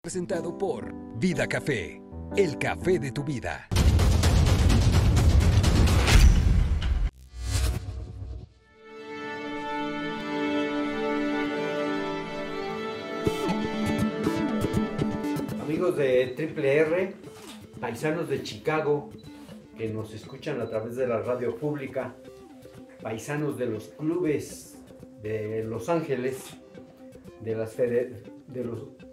Presentado por Vida Café, el café de tu vida. Amigos de Triple R, paisanos de Chicago que nos escuchan a través de la radio pública, paisanos de los clubes de Los Ángeles, de la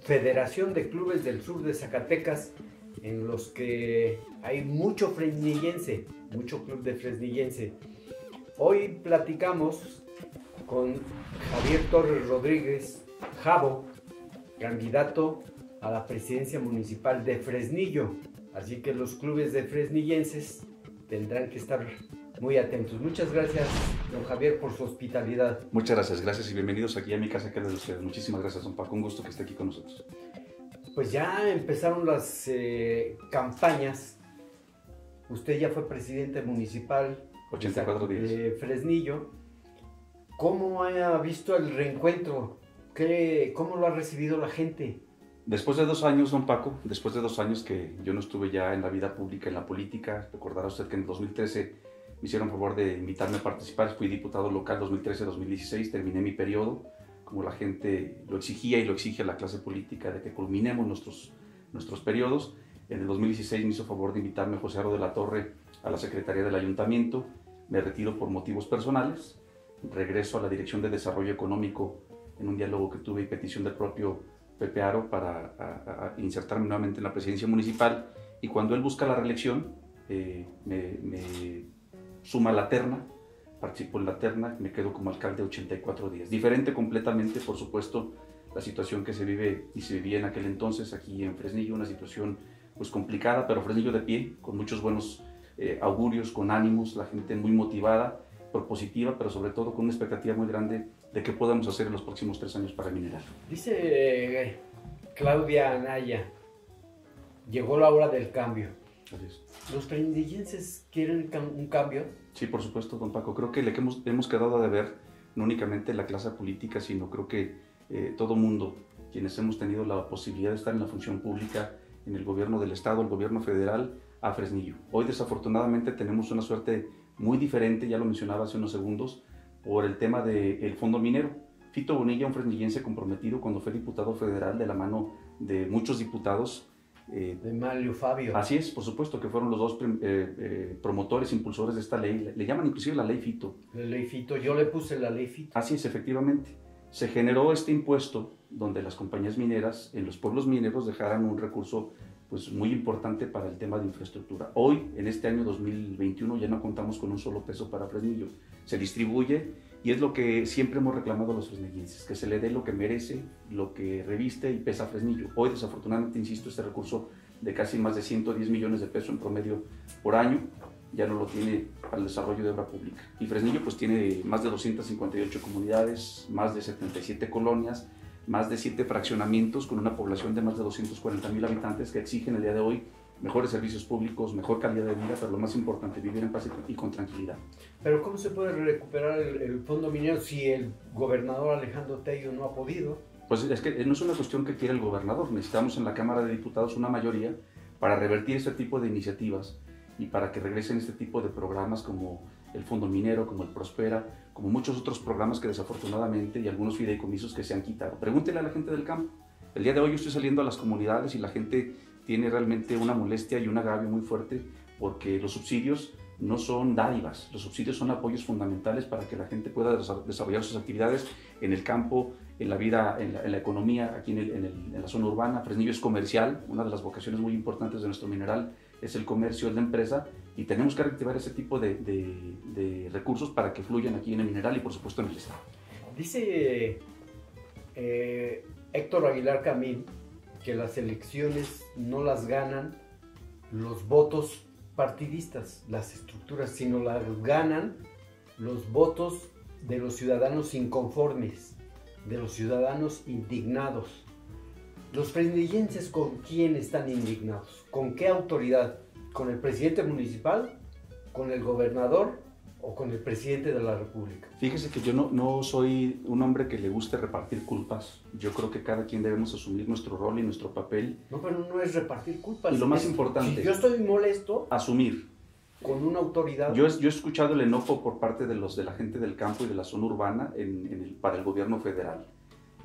Federación de Clubes del Sur de Zacatecas, en los que hay mucho fresnillense, mucho club de fresnillense. Hoy platicamos con Javier Torres Rodríguez, Javo, candidato a la presidencia municipal de Fresnillo. Así que los clubes de fresnillenses tendrán que estar muy atentos. Muchas gracias, don Javier, por su hospitalidad. Muchas gracias, gracias y bienvenidos aquí a mi casa, que es de ustedes. Muchísimas gracias, don Paco. Un gusto que esté aquí con nosotros. Pues ya empezaron las eh, campañas. Usted ya fue presidente municipal 84 días. de Fresnillo. ¿Cómo ha visto el reencuentro? ¿Qué, ¿Cómo lo ha recibido la gente? Después de dos años, don Paco, después de dos años que yo no estuve ya en la vida pública, en la política, recordará usted que en 2013 me hicieron favor de invitarme a participar, fui diputado local 2013-2016, terminé mi periodo, como la gente lo exigía y lo exige la clase política, de que culminemos nuestros, nuestros periodos. En el 2016 me hizo favor de invitarme José Aro de la Torre a la Secretaría del Ayuntamiento, me retiro por motivos personales, regreso a la Dirección de Desarrollo Económico en un diálogo que tuve y petición del propio Pepe Aro para insertarme nuevamente en la presidencia municipal y cuando él busca la reelección eh, me, me, suma la terna, participo en la terna, me quedo como alcalde 84 días. Diferente completamente, por supuesto, la situación que se vive y se vivía en aquel entonces aquí en Fresnillo, una situación pues complicada, pero Fresnillo de pie, con muchos buenos eh, augurios, con ánimos, la gente muy motivada, propositiva, pero sobre todo con una expectativa muy grande de qué podemos hacer en los próximos tres años para minerar. Dice eh, Claudia Anaya, llegó la hora del cambio. ¿Los fresnillenses quieren un cambio? Sí, por supuesto, don Paco. Creo que le hemos, hemos quedado a deber no únicamente la clase política, sino creo que eh, todo mundo, quienes hemos tenido la posibilidad de estar en la función pública, en el gobierno del Estado, el gobierno federal, a Fresnillo. Hoy desafortunadamente tenemos una suerte muy diferente, ya lo mencionaba hace unos segundos, por el tema del fondo minero. Fito Bonilla, un fresnillense comprometido cuando fue diputado federal de la mano de muchos diputados. Eh, de Mario Fabio. Así es, por supuesto, que fueron los dos eh, eh, promotores, impulsores de esta ley. Le, llaman inclusive la ley Fito. La ley Fito, yo le puse la ley Fito. Así es, efectivamente. Se generó este impuesto donde las compañías mineras en los pueblos mineros dejaran un recurso pues muy importante para el tema de infraestructura. Hoy, en este año 2021, ya no contamos con un solo peso para Fresnillo. Se distribuye y es lo que siempre hemos reclamado a los fresnillenses, que se le dé lo que merece, lo que reviste y pesa Fresnillo. Hoy, desafortunadamente, insisto, este recurso de casi más de 110 millones de pesos en promedio por año ya no lo tiene para el desarrollo de obra pública. Y Fresnillo pues tiene más de 258 comunidades, más de 77 colonias, más de siete fraccionamientos con una población de más de 240 mil habitantes que exigen el día de hoy mejores servicios públicos, mejor calidad de vida, pero lo más importante, vivir en paz y con tranquilidad. Pero ¿cómo se puede recuperar el, fondo minero si el gobernador Alejandro Tello no ha podido? Pues es que no es una cuestión que quiera el gobernador, necesitamos en la Cámara de Diputados una mayoría para revertir este tipo de iniciativas y para que regresen este tipo de programas como el Fondo Minero, como el Prospera, como muchos otros programas que desafortunadamente y algunos fideicomisos que se han quitado. Pregúntele a la gente del campo. El día de hoy yo estoy saliendo a las comunidades y la gente tiene realmente una molestia y un agravio muy fuerte porque los subsidios no son dádivas, los subsidios son apoyos fundamentales para que la gente pueda desarrollar sus actividades en el campo, en la vida, en la, economía, aquí en, la zona urbana. Fresnillo es comercial, una de las vocaciones muy importantes de nuestro mineral es el comercio, es la empresa, y tenemos que reactivar ese tipo de, recursos para que fluyan aquí en el mineral y por supuesto en el Estado. Dice eh, Héctor Aguilar Camín que las elecciones no las ganan los votos partidistas, las estructuras, sino las ganan los votos de los ciudadanos inconformes, de los ciudadanos indignados. Los fresnillenses con quién están indignados, con qué autoridad, con el presidente municipal, con el gobernador o con el presidente de la República? Fíjese que yo no, no soy un hombre que le guste repartir culpas. Yo creo que cada quien debemos asumir nuestro rol y nuestro papel. No, pero no es repartir culpas. Y lo más es- importante- Si yo estoy molesto Asumir. con una autoridad. Yo, he- yo he escuchado el enojo por parte de, los, de la gente del campo y de la zona urbana en- en el- para el gobierno federal.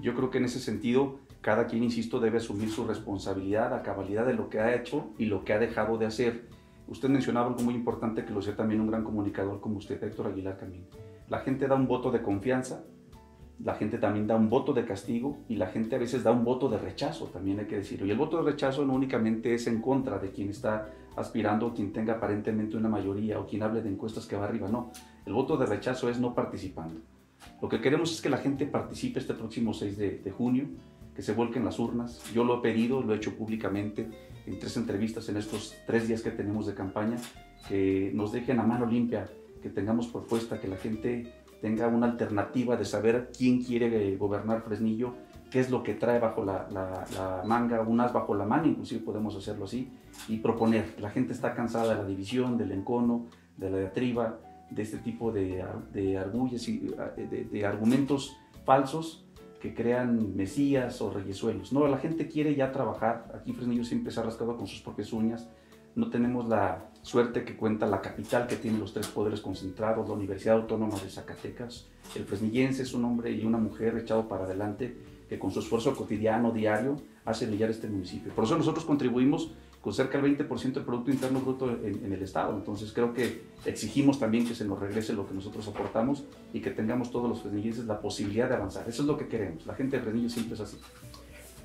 Yo creo que en ese sentido, cada quien, insisto, debe asumir su responsabilidad a cabalidad de lo que ha hecho y lo que ha dejado de hacer. Usted mencionaba algo muy importante que lo sé también un gran comunicador como usted, Héctor Aguilar Camín. La gente da un voto de confianza, la gente también da un voto de castigo y la gente a veces da un voto de rechazo, también hay que decirlo. Y el voto de rechazo no únicamente es en contra de quien está aspirando o quien tenga aparentemente una mayoría o quien hable de encuestas que va arriba, no. El voto de rechazo es no participando. Lo que queremos es que la gente participe este próximo 6 de, de junio, que se vuelquen las urnas. Yo lo he pedido, lo he hecho públicamente en tres entrevistas en estos tres días que tenemos de campaña, que nos dejen a mano limpia, que tengamos propuesta, que la gente tenga una alternativa de saber quién quiere eh, gobernar Fresnillo, qué es lo que trae bajo la, manga, unas bajo la mano, inclusive podemos hacerlo así, y proponer. La gente está cansada de la división, del encono, de la diatriba, de este tipo de, de y de argumentos falsos que crean mesías o reyesuelos. No, la gente quiere ya trabajar. Aquí Fresnillo siempre se ha rascado con sus propias uñas. No tenemos la suerte que cuenta la capital que tiene los tres poderes concentrados, la Universidad Autónoma de Zacatecas. El fresnillense es un hombre y una mujer echado para adelante que con su esfuerzo cotidiano, diario, hace brillar este municipio. Por eso nosotros contribuimos con cerca del 20% del Producto Interno Bruto en, en el Estado. Entonces creo que exigimos también que se nos regrese lo que nosotros aportamos y que tengamos todos los fresnillenses la posibilidad de avanzar. Eso es lo que queremos. La gente de Fresnillo siempre es así.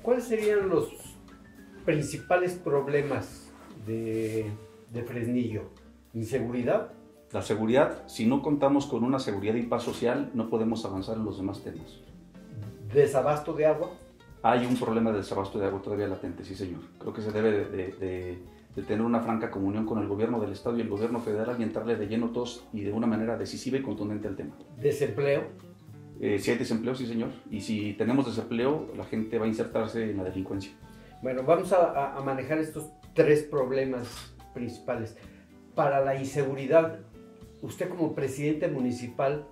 ¿Cuáles serían los principales problemas de, de Fresnillo? ¿Inseguridad? La seguridad, si no contamos con una seguridad y paz social, no podemos avanzar en los demás temas. ¿Desabasto de agua? Hay un problema de desabasto de agua todavía latente, sí señor. Creo que se debe de, de- de- de tener una franca comunión con el gobierno del Estado y el gobierno federal y entrarle de lleno todos y de una manera decisiva y contundente al tema. ¿Desempleo? Eh, si hay desempleo, sí señor. Y si tenemos desempleo, la gente va a insertarse en la delincuencia. Bueno, vamos a, a- a manejar estos tres problemas principales. Para la inseguridad, usted como presidente municipal,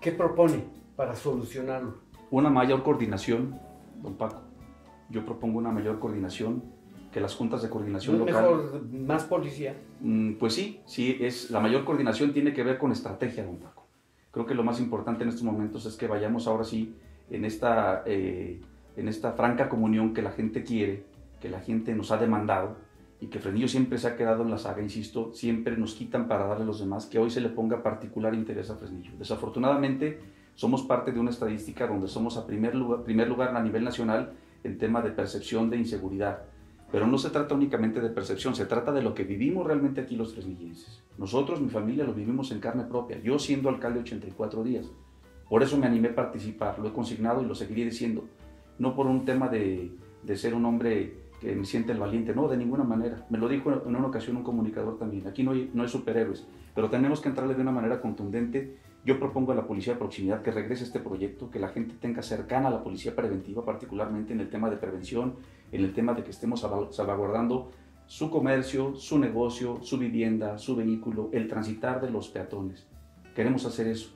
¿qué propone para solucionarlo? Una mayor coordinación, don Paco. Yo propongo una mayor coordinación, que las juntas de coordinación ¿No es local... mejor más policía? Mm, Pues sí, sí, es, la mayor coordinación tiene que ver con estrategia, don Paco. Creo que lo más importante en estos momentos es que vayamos ahora sí en esta, eh, en esta franca comunión que la gente quiere, que la gente nos ha demandado y que Frenillo siempre se ha quedado en la saga, insisto, siempre nos quitan para darle a los demás, que hoy se le ponga particular interés a Fresnillo. Desafortunadamente, somos parte de una estadística donde somos a primer lugar, primer lugar a nivel nacional en tema de percepción de inseguridad. Pero no se trata únicamente de percepción, se trata de lo que vivimos realmente aquí los fresnillenses. Nosotros, mi familia, lo vivimos en carne propia. Yo siendo alcalde 84 días. Por eso me animé a participar, lo he consignado y lo seguiré diciendo. No por un tema de, de ser un hombre que me siente el valiente, no, de ninguna manera. Me lo dijo en una ocasión un comunicador también. Aquí no hay, no hay superhéroes, pero tenemos que entrarle de una manera contundente. Yo propongo a la policía de proximidad que regrese este proyecto, que la gente tenga cercana a la policía preventiva, particularmente en el tema de prevención, en el tema de que estemos salva- salvaguardando su comercio, su negocio, su vivienda, su vehículo, el transitar de los peatones. Queremos hacer eso.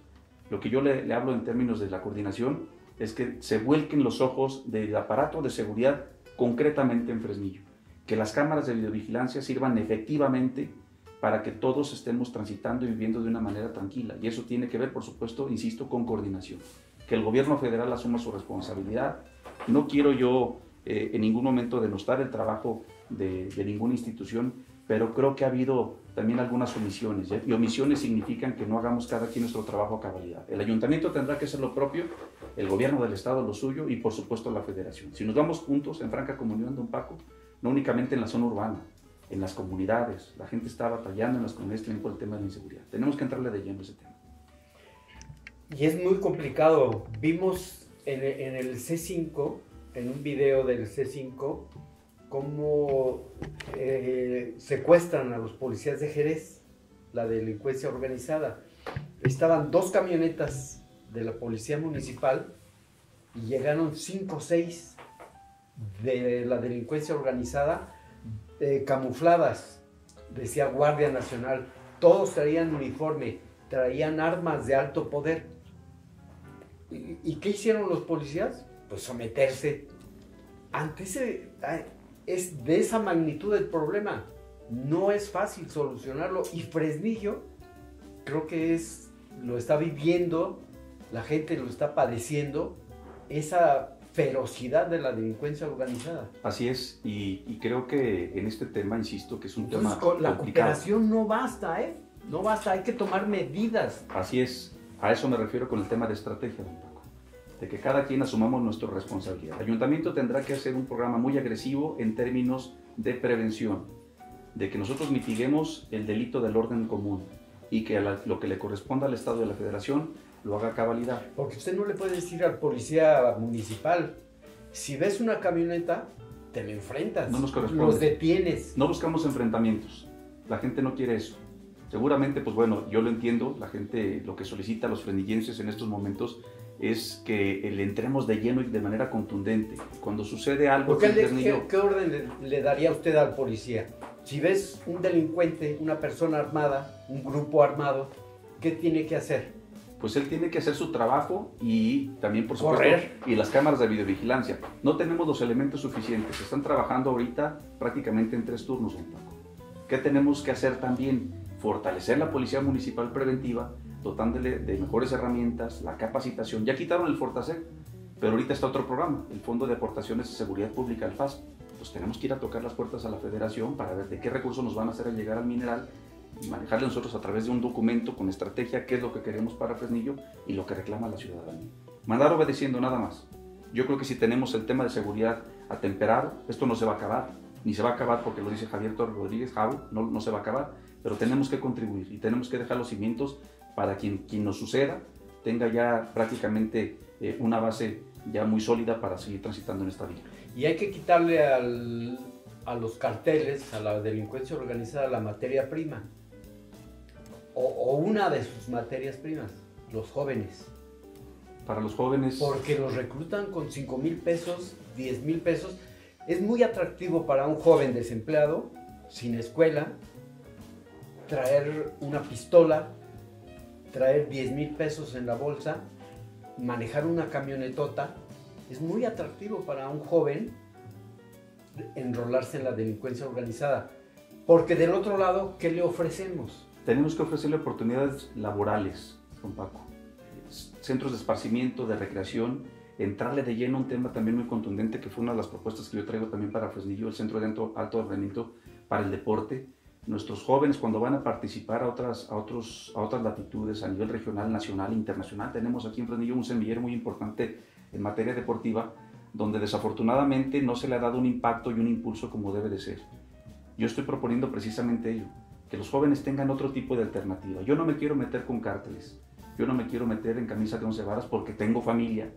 Lo que yo le, le hablo en términos de la coordinación es que se vuelquen los ojos del aparato de seguridad concretamente en Fresnillo. Que las cámaras de videovigilancia sirvan efectivamente para que todos estemos transitando y viviendo de una manera tranquila. Y eso tiene que ver, por supuesto, insisto, con coordinación. Que el gobierno federal asuma su responsabilidad. No quiero yo eh, en ningún momento denostar el trabajo de, ninguna institución, pero creo que ha habido también algunas omisiones. Y omisiones significan que no hagamos cada quien nuestro trabajo a cabalidad. El ayuntamiento tendrá que hacer lo propio, el gobierno del estado lo suyo y por supuesto la federación. Si nos vamos juntos en franca comunión, don Paco, no únicamente en la zona urbana, en las comunidades, la gente está batallando en las comunidades también por el tema de la inseguridad. Tenemos que entrarle de lleno a ese tema. Y es muy complicado. Vimos en, en el C5, en un video del C5, cómo eh, secuestran a los policías de Jerez, la delincuencia organizada. Estaban dos camionetas de la policía municipal y llegaron cinco o seis de la delincuencia organizada eh, camufladas, decía Guardia Nacional, todos traían uniforme traían armas de alto poder. ¿Y, qué hicieron los policías? Pues someterse. Ante ese, es de esa magnitud el problema. No es fácil solucionarlo. Y Fresnillo creo que es, lo está viviendo, la gente lo está padeciendo, esa ferocidad de la delincuencia organizada. Así es, y, creo que en este tema, insisto, que es un tema La cooperación no basta, ¿eh? No basta, hay que tomar medidas. Así es, a eso me refiero con el tema de estrategia, don Paco. De que cada quien asumamos nuestra responsabilidad. El ayuntamiento tendrá que hacer un programa muy agresivo en términos de prevención, de que nosotros mitiguemos el delito del orden común y que lo que le corresponda al Estado de la Federación lo haga cabalidad. Porque usted no le puede decir al policía municipal, si ves una camioneta, te la enfrentas. No nos corresponde. Los detienes. No buscamos enfrentamientos. La gente no quiere eso. Seguramente, pues bueno, yo lo entiendo, la gente lo que solicita a los frenillenses en estos momentos es que le entremos de lleno y de manera contundente. Cuando sucede algo... ¿Qué, ¿qué, orden le, daría usted al policía? Si ves un delincuente, una persona armada, un grupo armado, ¿qué tiene que hacer? Pues él tiene que hacer su trabajo y también, por supuesto, Correr. y las cámaras de videovigilancia. No tenemos los elementos suficientes. Están trabajando ahorita prácticamente en tres turnos, un poco. ¿Qué tenemos que hacer también? fortalecer la policía municipal preventiva, dotándole de mejores herramientas, la capacitación. Ya quitaron el Fortasec, pero ahorita está otro programa, el Fondo de Aportaciones de Seguridad Pública, el FAS. Pues tenemos que ir a tocar las puertas a la federación para ver de qué recursos nos van a hacer llegar al mineral manejarle nosotros a través de un documento con estrategia qué es lo que queremos para Fresnillo y lo que reclama la ciudadanía. Mandar obedeciendo nada más. Yo creo que si tenemos el tema de seguridad atemperado, esto no se va a acabar, ni se va a acabar porque lo dice Javier Torres Rodríguez, Jau, no, no se va a acabar, pero tenemos que contribuir y tenemos que dejar los cimientos para quien, quien nos suceda tenga ya prácticamente eh, una base ya muy sólida para seguir transitando en esta vía. Y hay que quitarle al, a los carteles, a la delincuencia organizada, la materia prima, o, o una de sus materias primas, los jóvenes. Para los jóvenes. Porque los reclutan con 5 mil pesos, 10 mil pesos. Es muy atractivo para un joven desempleado, sin escuela, traer una pistola, traer 10 mil pesos en la bolsa, manejar una camionetota, es muy atractivo para un joven enrolarse en la delincuencia organizada. Porque del otro lado, ¿qué le ofrecemos? Tenemos que ofrecerle oportunidades laborales, don Paco. Centros de esparcimiento, de recreación, entrarle de lleno a un tema también muy contundente que fue una de las propuestas que yo traigo también para Fresnillo, el Centro de Alto Rendimiento para el Deporte, nuestros jóvenes cuando van a participar a otras, a, otros, a otras latitudes a nivel regional, nacional, internacional. Tenemos aquí en Fresnillo un semillero muy importante en materia deportiva, donde desafortunadamente no se le ha dado un impacto y un impulso como debe de ser. Yo estoy proponiendo precisamente ello, que los jóvenes tengan otro tipo de alternativa. Yo no me quiero meter con cárteles, yo no me quiero meter en camisa de once varas porque tengo familia,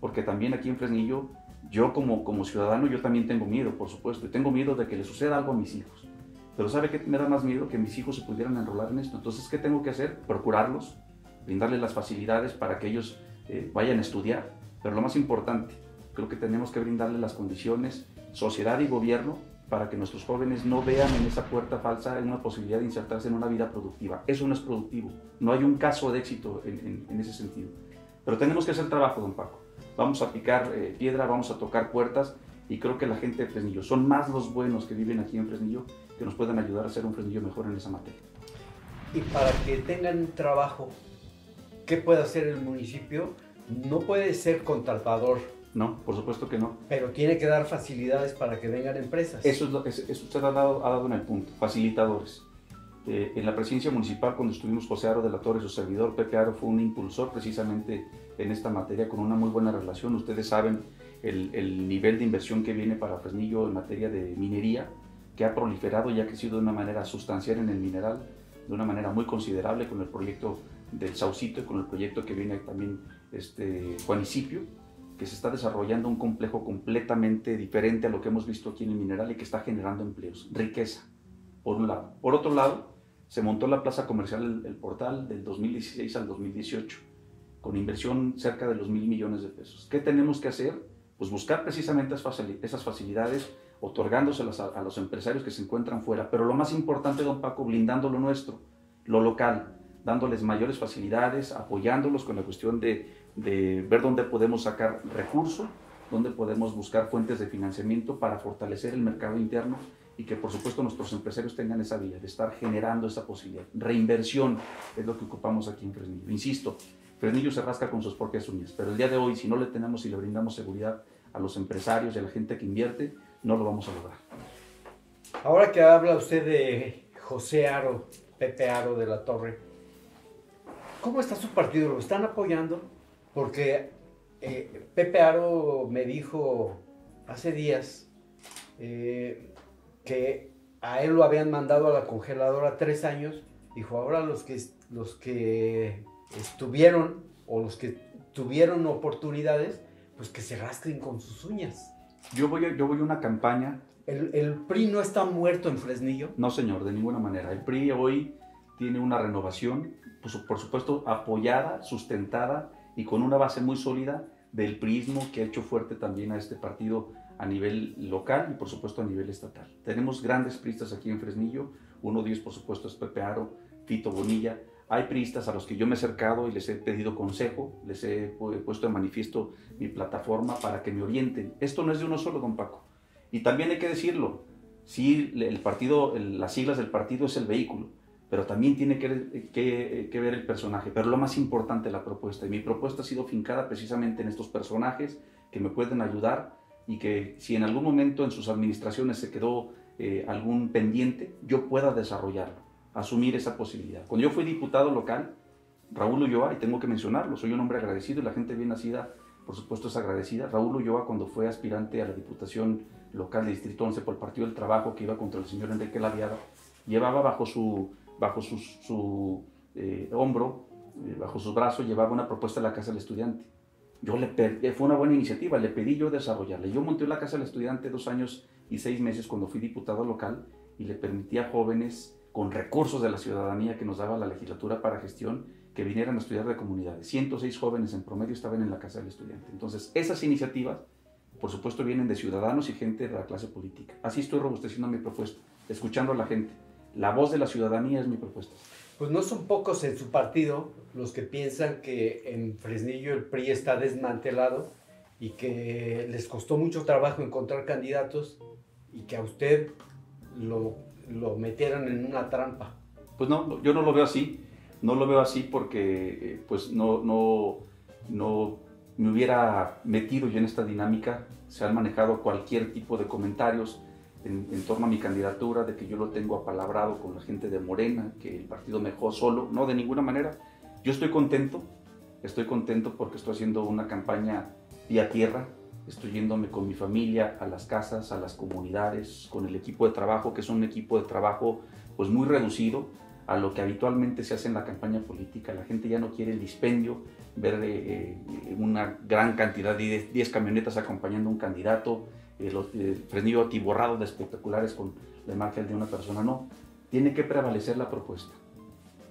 porque también aquí en Fresnillo, yo como, como ciudadano, yo también tengo miedo, por supuesto, y tengo miedo de que le suceda algo a mis hijos. Pero ¿sabe qué me da más miedo? Que mis hijos se pudieran enrolar en esto. Entonces, ¿qué tengo que hacer? Procurarlos, brindarles las facilidades para que ellos eh, vayan a estudiar. Pero lo más importante, creo que tenemos que brindarles las condiciones, sociedad y gobierno, para que nuestros jóvenes no vean en esa puerta falsa una posibilidad de insertarse en una vida productiva. Eso no es productivo. No hay un caso de éxito en, ese sentido. Pero tenemos que hacer trabajo, don Paco. Vamos a picar eh, piedra, vamos a tocar puertas y creo que la gente de Fresnillo, son más los buenos que viven aquí en Fresnillo que nos puedan ayudar a hacer un Fresnillo mejor en esa materia. Y para que tengan trabajo, ¿qué puede hacer el municipio? No puede ser contratador. No, por supuesto que no. Pero tiene que dar facilidades para que vengan empresas. Eso es lo que eso usted ha dado, ha dado en el punto, facilitadores. Eh, en la presidencia municipal, cuando estuvimos José Aro de la Torre, su servidor Pepe Aro fue un impulsor precisamente en esta materia con una muy buena relación. Ustedes saben el, el nivel de inversión que viene para Fresnillo en materia de minería que ha proliferado y ha crecido de una manera sustancial en el mineral, de una manera muy considerable con el proyecto del Saucito y con el proyecto que viene también este, Juanicipio, que se está desarrollando un complejo completamente diferente a lo que hemos visto aquí en el mineral y que está generando empleos, riqueza, por un lado. Por otro lado, se montó la plaza comercial El, Portal del 2016 al 2018, con inversión cerca de los mil millones de pesos. ¿Qué tenemos que hacer? Pues buscar precisamente esas facilidades otorgándoselas a, los empresarios que se encuentran fuera. Pero lo más importante, don Paco, blindando lo nuestro, lo local, dándoles mayores facilidades, apoyándolos con la cuestión de, de ver dónde podemos sacar recursos, dónde podemos buscar fuentes de financiamiento para fortalecer el mercado interno y que por supuesto nuestros empresarios tengan esa vía de estar generando esa posibilidad. Reinversión es lo que ocupamos aquí en Fresnillo. Insisto, Fresnillo se rasca con sus propias uñas, pero el día de hoy si no le tenemos y le brindamos seguridad a los empresarios y a la gente que invierte, no lo vamos a lograr. Ahora que habla usted de José Aro, Pepe Aro de la Torre, ¿cómo está su partido? ¿Lo están apoyando? Porque eh, Pepe Aro me dijo hace días eh, que a él lo habían mandado a la congeladora tres años. Dijo, ahora los que, los que estuvieron o los que tuvieron oportunidades, pues que se rastren con sus uñas. Yo voy a, yo voy a una campaña. ¿El, ¿El PRI no está muerto en Fresnillo? No, señor, de ninguna manera. El PRI hoy tiene una renovación, pues, por supuesto, apoyada, sustentada y con una base muy sólida del priismo que ha hecho fuerte también a este partido a nivel local y por supuesto a nivel estatal. Tenemos grandes priistas aquí en Fresnillo, uno de ellos por supuesto es Pepe Aro, Tito Bonilla, hay priistas a los que yo me he acercado y les he pedido consejo, les he puesto en manifiesto mi plataforma para que me orienten. Esto no es de uno solo, don Paco. Y también hay que decirlo, sí, el partido, las siglas del partido es el vehículo, pero también tiene que, que, que ver el personaje. Pero lo más importante, la propuesta. Y mi propuesta ha sido fincada precisamente en estos personajes que me pueden ayudar y que si en algún momento en sus administraciones se quedó eh, algún pendiente, yo pueda desarrollarlo, asumir esa posibilidad. Cuando yo fui diputado local, Raúl Ulloa, y tengo que mencionarlo, soy un hombre agradecido y la gente bien nacida, por supuesto, es agradecida. Raúl Ulloa, cuando fue aspirante a la diputación local de Distrito 11 por el Partido del Trabajo, que iba contra el señor Enrique Laviada, llevaba bajo su, bajo su, eh, hombro, eh, bajo sus brazos, llevaba una propuesta de la Casa del Estudiante yo le pedí, fue una buena iniciativa, le pedí yo desarrollarla. Yo monté la Casa del Estudiante dos años y seis meses cuando fui diputado local y le permití a jóvenes con recursos de la ciudadanía que nos daba la legislatura para gestión que vinieran a estudiar de comunidades. 106 jóvenes en promedio estaban en la Casa del Estudiante. Entonces, esas iniciativas, por supuesto, vienen de ciudadanos y gente de la clase política. Así estoy robusteciendo mi propuesta, escuchando a la gente. La voz de la ciudadanía es mi propuesta pues no son pocos en su partido los que piensan que en Fresnillo el PRI está desmantelado y que les costó mucho trabajo encontrar candidatos y que a usted lo, lo metieran en una trampa. Pues no, yo no lo veo así. No lo veo así porque eh, pues no, no, no me hubiera metido yo en esta dinámica. Se han manejado cualquier tipo de comentarios en, torno a mi candidatura, de que yo lo tengo apalabrado con la gente de Morena, que el partido me dejó solo. No, de ninguna manera. Yo estoy contento, estoy contento porque estoy haciendo una campaña vía tierra, estoy yéndome con mi familia a las casas, a las comunidades, con el equipo de trabajo, que es un equipo de trabajo pues muy reducido a lo que habitualmente se hace en la campaña política. La gente ya no quiere el dispendio, ver eh, una gran cantidad de 10 camionetas acompañando a un candidato, el, frenillo atiborrado de espectaculares con la imagen de una persona. No, tiene que prevalecer la propuesta.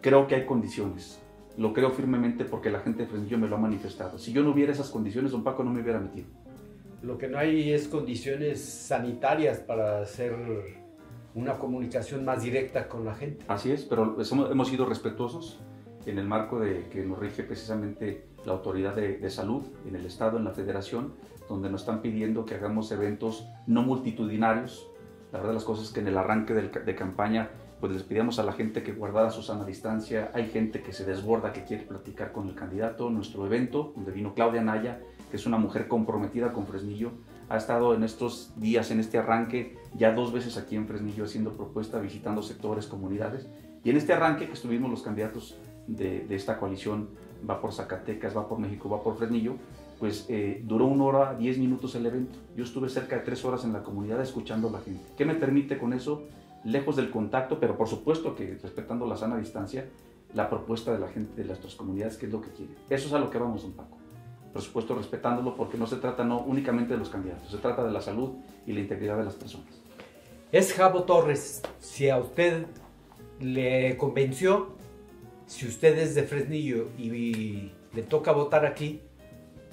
Creo que hay condiciones. Lo creo firmemente porque la gente de Fresnillo me lo ha manifestado. Si yo no hubiera esas condiciones, don Paco no me hubiera metido. Lo que no hay es condiciones sanitarias para hacer una comunicación más directa con la gente. Así es, pero hemos sido respetuosos en el marco de que nos rige precisamente la autoridad de, de salud en el Estado, en la Federación, donde nos están pidiendo que hagamos eventos no multitudinarios. La verdad las cosas que en el arranque de campaña pues les pedíamos a la gente que guardara su sana distancia. Hay gente que se desborda, que quiere platicar con el candidato. Nuestro evento, donde vino Claudia Naya, que es una mujer comprometida con Fresnillo, ha estado en estos días, en este arranque, ya dos veces aquí en Fresnillo haciendo propuesta, visitando sectores, comunidades. Y en este arranque que estuvimos los candidatos de, esta coalición, va por Zacatecas, va por México, va por Fresnillo, pues eh, duró una hora, diez minutos el evento. Yo estuve cerca de tres horas en la comunidad escuchando a la gente. ¿Qué me permite con eso? Lejos del contacto, pero por supuesto que respetando la sana distancia, la propuesta de la gente de nuestras comunidades, que es lo que quiere. Eso es a lo que vamos, un Paco. Por supuesto, respetándolo, porque no se trata no únicamente de los candidatos, se trata de la salud y la integridad de las personas. Es Javo Torres. Si a usted le convenció, si usted es de Fresnillo y le toca votar aquí,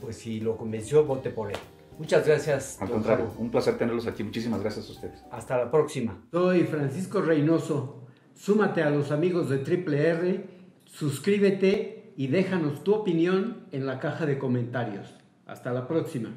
pues si lo convenció, vote por él. Muchas gracias. Al contrario, un placer tenerlos aquí. Muchísimas gracias a ustedes. Hasta la próxima. Soy Francisco Reynoso. Súmate a los amigos de Triple R suscríbete y déjanos tu opinión en la caja de comentarios. Hasta la próxima.